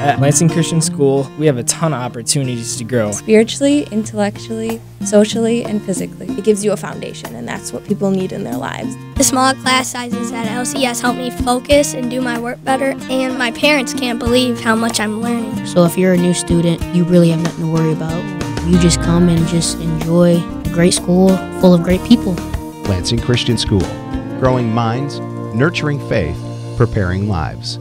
At Lansing Christian School, we have a ton of opportunities to grow. Spiritually, intellectually, socially, and physically. It gives you a foundation, and that's what people need in their lives. The small class sizes at LCS help me focus and do my work better, and my parents can't believe how much I'm learning. So if you're a new student, you really have nothing to worry about. You just come and just enjoy a great school full of great people. Lansing Christian School, growing minds, nurturing faith, preparing lives.